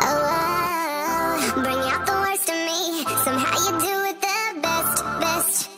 oh, bring out the worst in me. Somehow you do it the best, best.